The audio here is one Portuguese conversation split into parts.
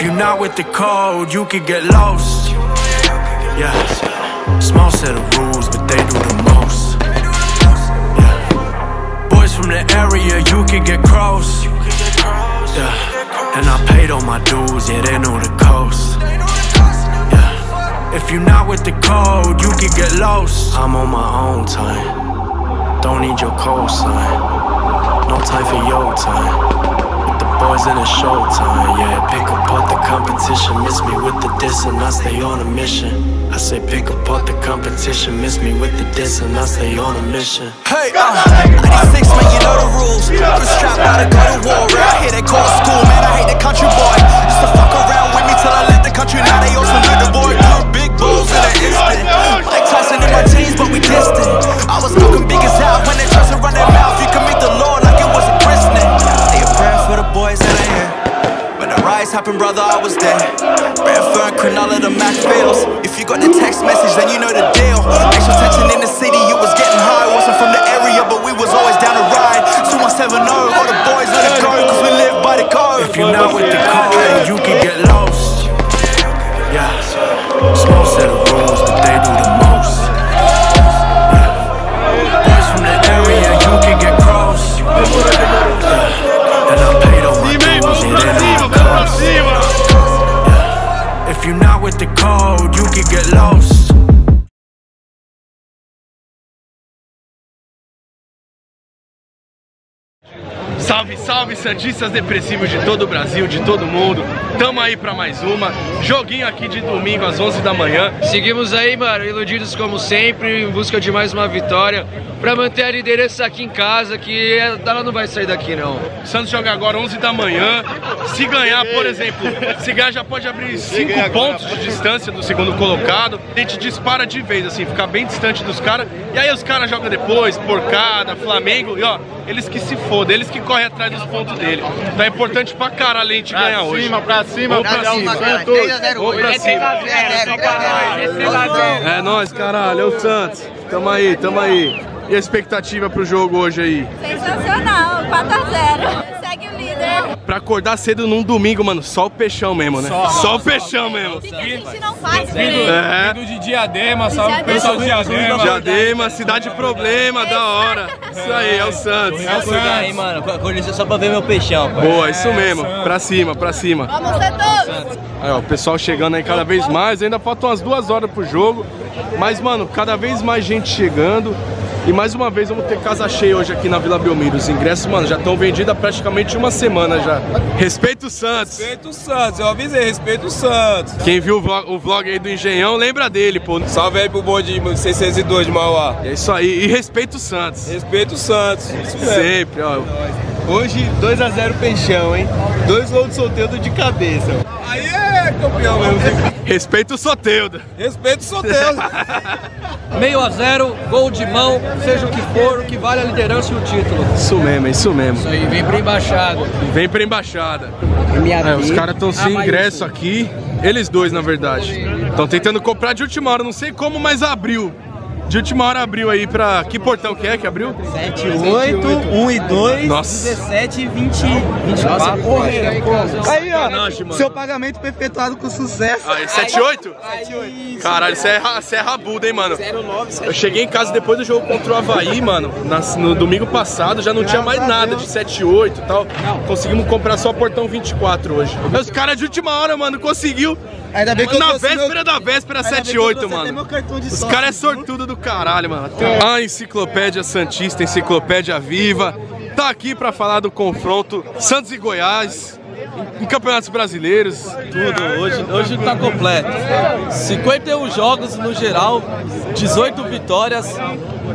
If you're not with the code, you could get lost. Yeah. Small set of rules, but they do the most. Yeah. Boys from the area, you could get cross. Yeah. And I paid all my dues, yeah, they know the coast. Yeah. If you're not with the code, you could get lost. I'm on my own time. Don't need your cosign. No time for your time boys in a showtime, yeah. Pick apart the competition, miss me with the diss, and I stay on a mission. I say pick apart the competition, miss me with the diss, and I stay on a mission. Hey, uh, 96, man, you know the rules. Good strap, gotta go to war. I here, they call school, man. I hate the country boy. Used to fuck around with me till I left the country. Now they all salute the boy. Two big bulls in an instant. Mike Tyson in my teens, but we distant. I was Riots happened, brother, I was there. Red fern, Cronulla, the Mac fails. If you got the text message, then you know the deal. Extra tension in the city, you was getting high. Wasn't from the area, but we was always down to ride. 2170, all the boys let it go, cause we live by the code. If you're not with the code, then you can get lost. Yeah. Small set of rules, but they do the most. Yeah. Boys from the area, you can get the code, you can get lost. Salve, salve, Santistas depressivos de todo o Brasil, de todo mundo. Tamo aí pra mais uma. Joguinho aqui de domingo às 11 da manhã. Seguimos aí, mano, iludidos como sempre, em busca de mais uma vitória pra manter a liderança aqui em casa, que ela não vai sair daqui não. Santos joga agora 11 da manhã. Se ganhar, por exemplo, se ganhar já pode abrir 5 pontos de distância do segundo colocado. A gente dispara de vez, assim, ficar bem distante dos caras. E aí os caras jogam depois, Porcada, Flamengo, e ó, eles que se fodem, eles que correm atrás dos pontos dele. Então é importante pra caralho a gente ganhar hoje. cima, pra cima, Vamos pra cima. Vamos pra cima. É nóis, caralho, é o Santos. Tamo aí, tamo aí. E a expectativa pro jogo hoje aí? Sensacional, 4x0. Pra acordar cedo num domingo, mano, só o peixão mesmo, né? Só, o peixão mesmo. O que a gente não faz, É. Vindo de Diadema, salve pro pessoal de Diadema. Diadema, cidade problema, da hora. Isso aí, é o Santos. É o Santos. aí, mano. Acordei só pra ver meu peixão, pô. Boa, isso mesmo. Pra cima, pra cima. Vamos ser todos. Aí, ó, o pessoal chegando aí cada vez mais. Ainda faltam umas duas horas pro jogo. Mas, mano, cada vez mais gente chegando. E mais uma vez vamos ter casa cheia hoje aqui na Vila Belmiro. Os ingressos, mano, já estão vendidos há praticamente uma semana já. Respeita o Santos. Respeito o Santos, eu avisei, respeito o Santos. Quem viu o vlog, o vlog aí do Engenhão, lembra dele, pô. Salve aí pro bonde de 602 de Mauá. É isso aí. E respeita o Santos. Respeito o Santos. Isso mesmo. Sempre, ó. Hoje, 2x0 peixão, hein? Dois gols de solteiro de cabeça. Aí é campeão mesmo. Respeita o Soteudo. Respeito o solteiro. Meio a zero, gol de mão, seja o que for, o que vale a liderança e o título. Isso mesmo, é isso mesmo. Isso aí, vem pra embaixada. Vem pra embaixada. É, os caras estão sem ingresso aqui. Eles dois, na verdade. Estão tentando comprar de última hora. Não sei como, mas abriu. De última hora abriu aí pra. Que portão que é que abriu? 7, 8, 1 e 2, Nossa. 17 e 20, 24. Aí, ó. Mano. Seu pagamento foi efetuado com sucesso. Aí, 78? Caralho, isso é, ra- isso é rabuda, hein, mano? Eu cheguei em casa depois do jogo contra o Havaí, mano. nas- no domingo passado já não tinha mais nada de 78 e tal. Conseguimos comprar só portão 24 hoje. Aí Os caras de última hora, mano, conseguiu. Ainda bem que Na véspera meu- da véspera, Ainda bem que eu 78, trouxe até mano. Os caras é sortudo do caralho, mano. A enciclopédia Santista, enciclopédia viva, tá aqui pra falar do confronto Santos e Goiás em campeonatos brasileiros. Tudo, hoje, hoje tá completo. 51 jogos no geral, 18 vitórias,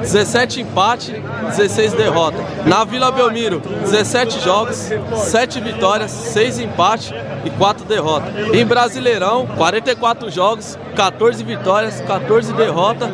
17 empates, 16 derrotas. Na Vila Belmiro, 17 jogos, 7 vitórias, 6 empates e 4 derrotas. Em Brasileirão, 44 jogos, 14 vitórias, 14 derrotas,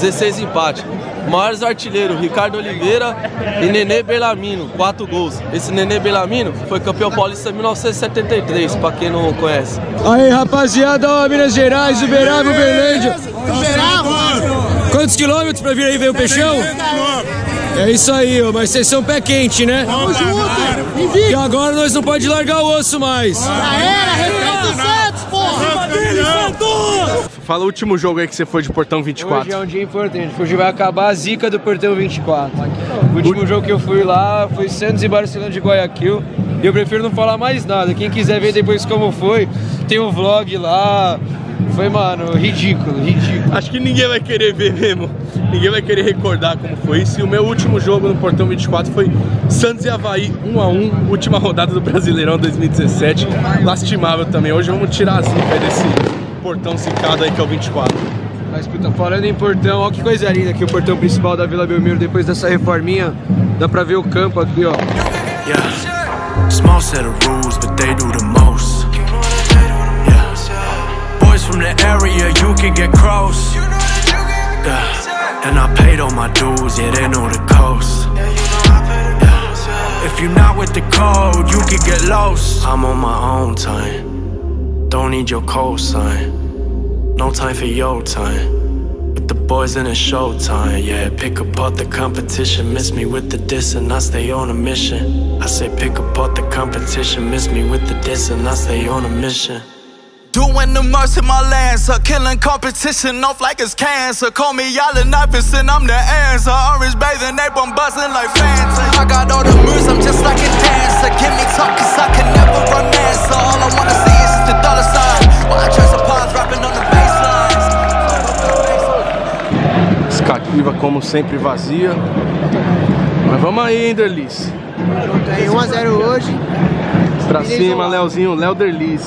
16 empates. Maiores artilheiros, Ricardo Oliveira e Nenê Belamino, 4 gols. Esse Nenê Belamino foi campeão paulista em 1973, pra quem não conhece. Aí, rapaziada, ó, Minas Gerais, Uberaba, Uberlândia. Quantos quilômetros pra vir aí ver o peixão? É isso aí, ó, mas vocês são pé quente, né? Tamo junto! E agora nós não pode largar o osso mais. Já era, respeita o Santos, porra! Fala o último jogo aí que você foi de Portão 24. Hoje é um dia importante, hoje vai acabar a zica do Portão 24. O último jogo que eu fui lá foi Santos e Barcelona de Guayaquil. E eu prefiro não falar mais nada. Quem quiser ver depois como foi, tem um vlog lá. Foi, mano, ridículo, ridículo. Acho que ninguém vai querer ver mesmo. Ninguém vai querer recordar como foi isso. E o meu último jogo no Portão 24 foi Santos e Havaí 1 a 1 última rodada do Brasileirão 2017. Lastimável também. Hoje vamos tirar a zica desse portão zicado aí que é o 24. Mas, puta, falando em portão, ó que coisa linda aqui o portão principal da Vila Belmiro depois dessa reforminha. Dá pra ver o campo aqui, ó. Yeah. Small set of rules, but they do the most. Yeah. Boys from the area, you can get close. Yeah. And I paid all my dues, yeah, they know the coast. Yeah. If you're not with the code, you can get lost. I'm on my own time. Don't need your cosign. No time for your time. With the boys in a showtime, yeah. Pick apart the competition, miss me with the diss, and I stay on a mission. I say pick apart the competition, miss me with the diss, and I stay on a mission. Doing the most in my lancer, killing competition off like it's cancer. Call me Allen Iverson, I'm the answer. Orange bathing ape, I'm buzzing like Fanta. I got all the moves, I'm just like a dancer. Give me talk, cause I can never run answer. All I wanna see is the dollar sign. While I trace a pause, rapping on the baselines. Escativa como sempre vazia. Mas vamos aí, hein, Derlis. Tem 1x0 hoje. Pra cima, Leozinho, Léo Derlis.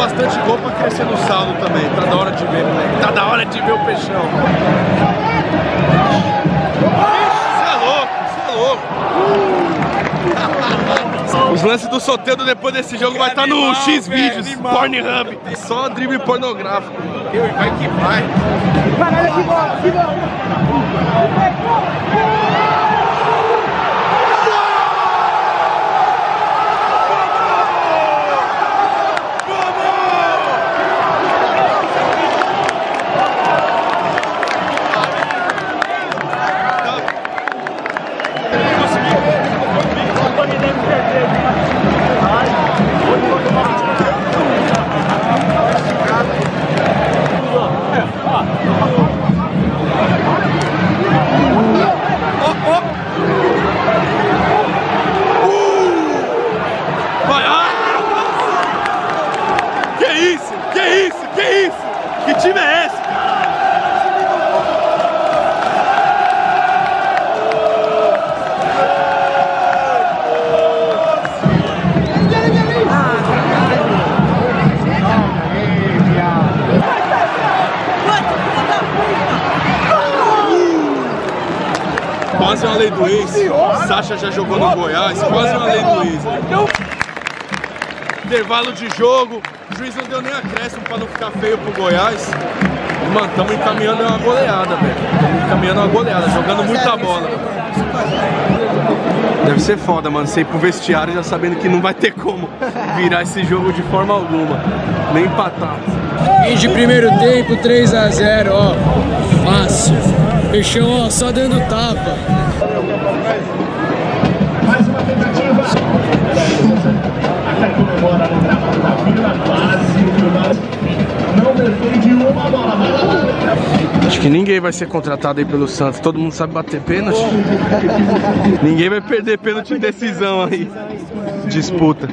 Bastante gol pra crescer no saldo também. Tá da hora de ver, moleque. Tá da hora de ver o peixão. Você é louco, você é louco. Os lances do Soteldo depois desse jogo vai estar no X vídeos, Pornhub. Só drible pornográfico. Vai que vai. Vai! Ex. Sacha já jogou no Goiás, quase uma lei do ex. Intervalo de jogo, o juiz não deu nem acréscimo pra não ficar feio pro Goiás. Mano, estamos encaminhando uma goleada, velho. Estamos encaminhando uma goleada, jogando muita bola. Deve ser foda, mano. Você ir pro vestiário já sabendo que não vai ter como virar esse jogo de forma alguma. Nem empatar. Fim de primeiro tempo, 3 a 0 ó. Fácil. Peixão, ó, só dando tapa. Até comemora no gramado da Vila, quase o Não defende uma bola. Vai lá. Acho que ninguém vai ser contratado aí pelo Santos. Todo mundo sabe bater pênalti. ninguém vai perder pênalti em decisão aí. Disputa.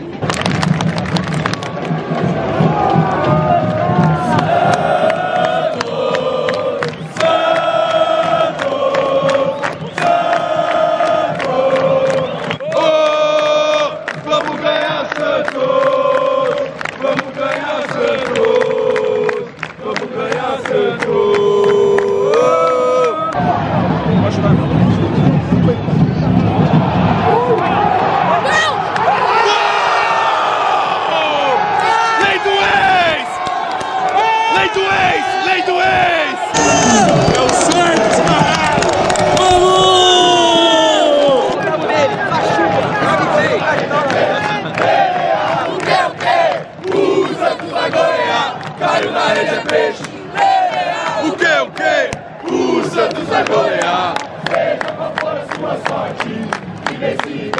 Do ex! Lei do ex! É o Santos, caralho! O Santos vai ganhar! Caiu na rede é peixe! O que, o que? O Santos vai golear! Veja qual for a sua sorte! E vencido,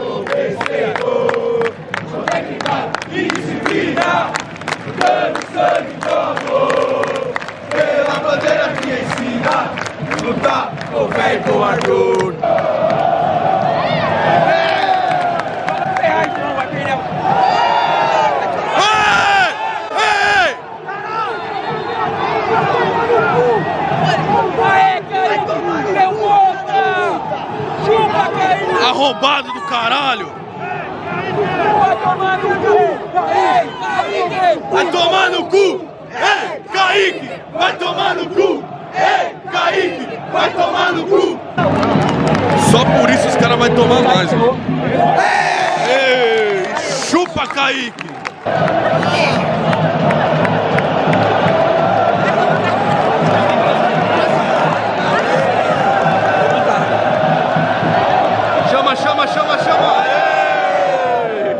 Lutar com fé e com ardor! Ei! Ei! Arrombado do caralho! Vai tomar no cu! tomar mais. Ei, chupa, Kaique! Chama, chama, chama, chama!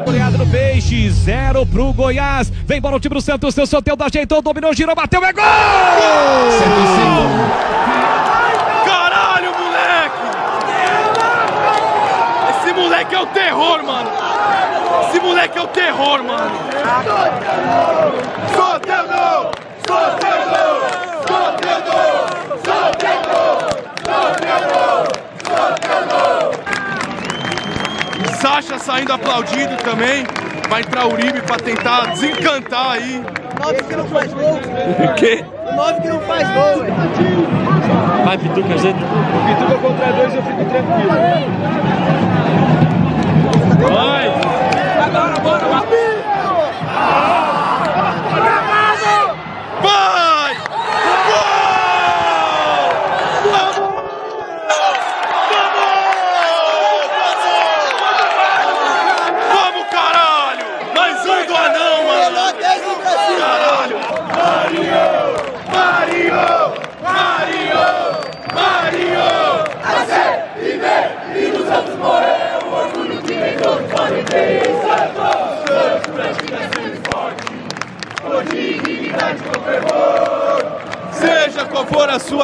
Goleada no peixe, zero pro Goiás. Vem bola o time do Santos, seu Soteldo ajeitou, dominou, girou, bateu, é gol! 105. Moleque é o terror, mano! Esse moleque é o terror, mano! Soteldo! Soteldo! Soteldo! Soteldo! Soteldo! Soteldo! Sacha saindo aplaudido também. Vai entrar o Uribe pra tentar desencantar aí. Nove que não faz gol. O quê? Nove que não faz gol. Vai, Pituca, gente. Pituca contra dois, eu fico tranquilo. Vai! Agora, bora, Vai! Gol! Vamos! Vamos! Vamos, caralho! Mais um do anão, mano! Caralho! Mario! Mario! Mario! Mario! Nascer, viver e nos Santos morrer o orgulho que nem todos podem ter em Santos! Santos pratica sempre forte, com dignidade, com fervor! Seja qual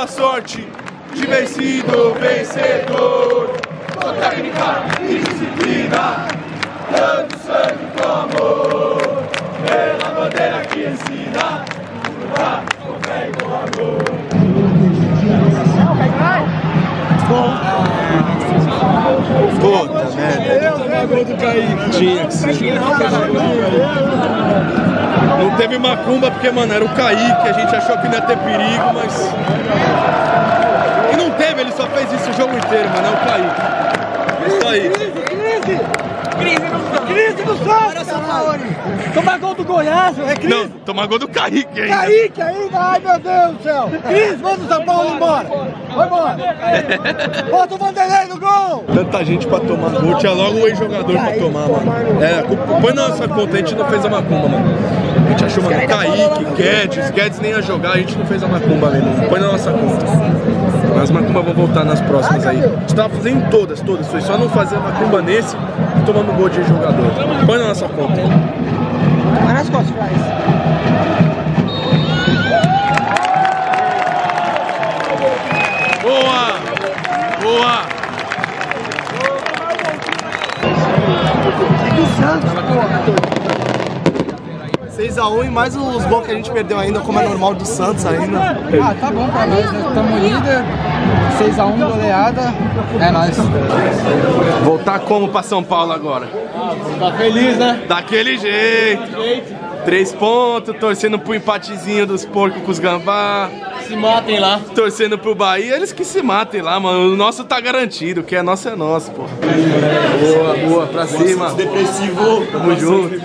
for a sua sorte, de vencido, vencedor, com técnica e disciplina, dando sangue com amor, pela bandeira que ensina, lutar com fé e com amor. Puta merda. Tinha que ser. Não teve macumba porque, mano, era o Kaique, a gente achou que não ia ter perigo, mas. E não teve, ele só fez isso o jogo inteiro, mano, é o Kaique. Isso aí. Crise! Crise no Crise no Santos! Tomar gol do Goiás, é crise! Não, tomar gol do Kaique ainda. Kaique ainda, ai meu Deus do céu! Cris, manda o São Paulo embora! Vai embora! Bota o Vanderlei no gol! Tanta gente pra tomar gol, tinha logo um ex-jogador pra tomar, mano. É, põe na nossa conta, a gente não fez a macumba, mano. A gente achou, mano, Kaique, Guedes, Guedes nem ia jogar, a gente não fez a macumba mesmo. Põe na nossa conta. As macumbas vão voltar nas próximas aí. A gente tava fazendo todas, todas. Foi só não fazer macumba nesse e tomando gol de jogador. Põe na nossa conta. Vai nas costas, faz. Boa! Boa! E do Santos, pô. 6x1 e mais os gols que a gente perdeu ainda, como é normal do Santos ainda. Ah, tá bom pra nós, né? Tamo líder, 6x1 goleada, é nóis. Voltar como pra São Paulo agora? Tá feliz, né? Daquele jeito. Três pontos, torcendo pro empatezinho dos porcos com os gambá. Se matem lá. Torcendo pro Bahia, eles que se matem lá, mano. O nosso tá garantido, o que é nosso é nosso, pô. Boa, boa, pra cima. Depressivo. Tamo junto.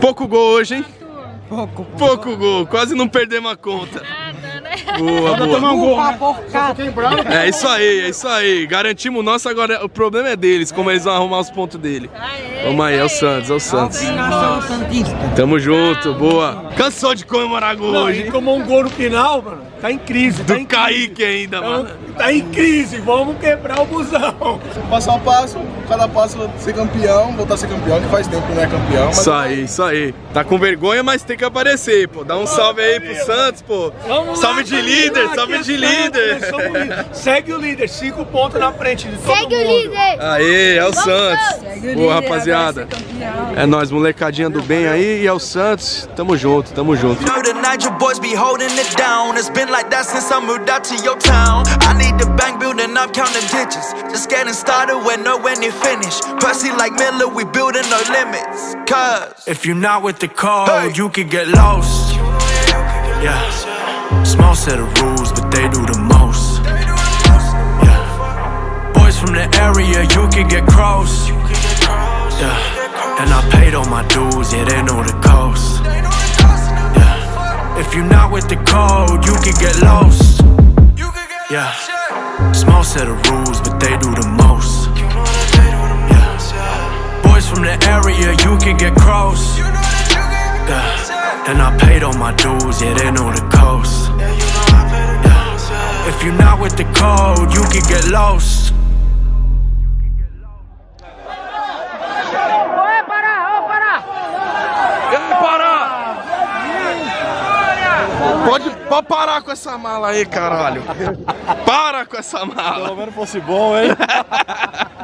Pouco gol hoje, hein? Pouco. Pouco gol, quase não perdemos a conta. Boa, tomar um boa. gol. É isso aí, é isso aí. Garantimos o nosso, agora o problema é deles, como eles vão arrumar os pontos dele. Vamos aí, é o Santos, é o Santos. Tamo junto, boa. Cansou de comemorar gol Não, hoje, tomou um gol no final, mano. Tá em crise. Tá Do em crise. Kaique ainda, mano. Tá em crise, vamos quebrar o busão. Passo a passo, cada passo ser campeão, voltar a ser campeão, que faz tempo que não é campeão. Mas Isso aí, isso aí. Tá com vergonha, mas tem que aparecer, pô. Dá um salve aí pro Santos, pô. Vamos Salve lá, de líder, lá, salve é de Santos, líder. Segue o líder, cinco pontos na frente de todo Segue o mundo. líder. Aê, é o Vamos, Santos. Santos. Boa, rapaziada. É nóis, molecadinha do bem aí e é o Santos. Tamo junto, tamo junto. Know the Niger boys be holding it down. It's been like that since I moved out to your town. I need the bank building up, counting digits. Just getting started when nowhere near finish. Percy like Miller, we building no limits. Cause If you're not with the code, you could get lost. Yeah. Small set of rules, but they do the most. Yeah. Boys from the area, you could get close. Yeah. And I paid all my dues, yeah, they know the cost. Yeah. If you're not with the code, you could get lost. Yeah. Small set of rules, but they do the most. Yeah. Boys from the area, you can get close. Yeah. And I paid all my dues, yeah, they know the cost. Yeah. If you're not with the code, you can get lost. Parar com essa mala aí, caralho. Para com essa mala. pelo menos fosse bom, hein?